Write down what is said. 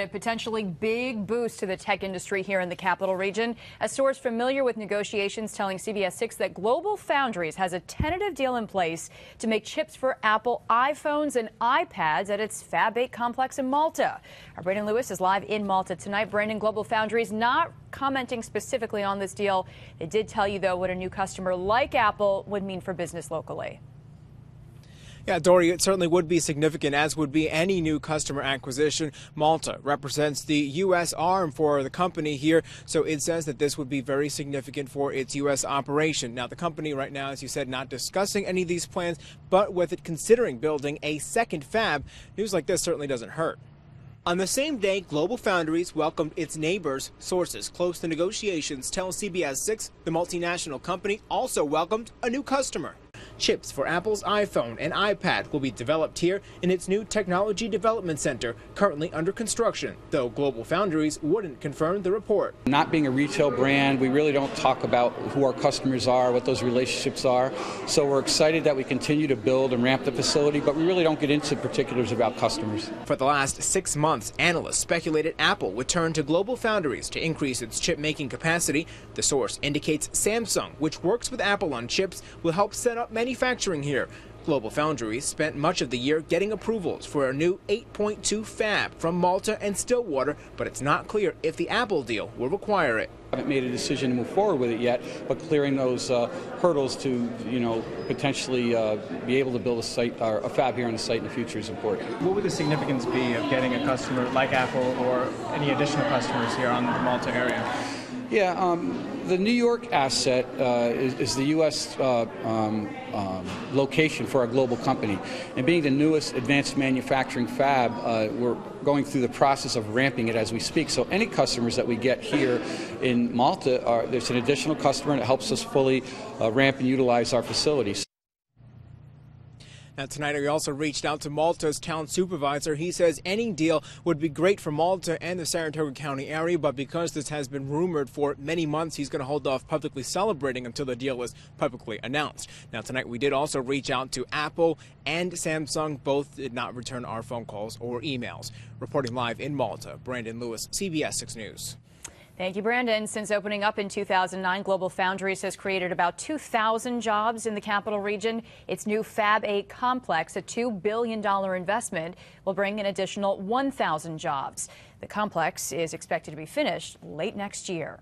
A potentially big boost to the tech industry here in the capital region. A source familiar with negotiations telling CBS 6 that Global Foundries has a tentative deal in place to make chips for Apple iPhones and iPads at its Fab 8 complex in Malta. Our Brandon Lewis is live in Malta tonight. Brandon, Global Foundries not commenting specifically on this deal. They did tell you, though, what a new customer like Apple would mean for business locally. Yeah, Dory, it certainly would be significant, as would be any new customer acquisition. Malta represents the U.S. arm for the company here, so it says that this would be very significant for its U.S. operation. Now, the company right now, as you said, not discussing any of these plans, but with it considering building a second fab, news like this certainly doesn't hurt. On the same day, Global Foundries welcomed its neighbors. Sources close to negotiations tell CBS 6 the multinational company also welcomed a new customer. Chips for Apple's iPhone and iPad will be developed here in its new Technology Development Center, currently under construction, though Global Foundries wouldn't confirm the report. Not being a retail brand, we really don't talk about who our customers are, what those relationships are. So we're excited that we continue to build and ramp the facility, but we really don't get into particulars about customers. For the last six months, analysts speculated Apple would turn to Global Foundries to increase its chip making capacity. The source indicates Samsung, which works with Apple on chips, will help set up manufacturing here. Global Foundries spent much of the year getting approvals for a new 8.2 fab from Malta and Stillwater, but it's not clear if the Apple deal will require it. I haven't made a decision to move forward with it yet, but clearing those uh, hurdles to, you know, potentially uh, be able to build a site or a fab here on the site in the future is important. What would the significance be of getting a customer like Apple or any additional customers here on the Malta area? Yeah, um, the New York asset uh, is, is, the U.S. Uh, um, um, location for our global company. And being the newest advanced manufacturing fab, uh, we're going through the process of ramping it as we speak. So any customers that we get here in Malta, are, there's an additional customer that helps us fully uh, ramp and utilize our facilities. Now, tonight we also reached out to Malta's town supervisor. He says any deal would be great for Malta and the Saratoga County area, but because this has been rumored for many months, he's going to hold off publicly celebrating until the deal is publicly announced. Now, tonight we did also reach out to Apple and Samsung. Both did not return our phone calls or emails. Reporting live in Malta, Brandon Lewis, CBS 6 News. Thank you, Brandon. Since opening up in 2009, Global Foundries has created about 2,000 jobs in the capital region. Its new Fab 8 complex, a $2 billion investment, will bring an additional 1,000 jobs. The complex is expected to be finished late next year.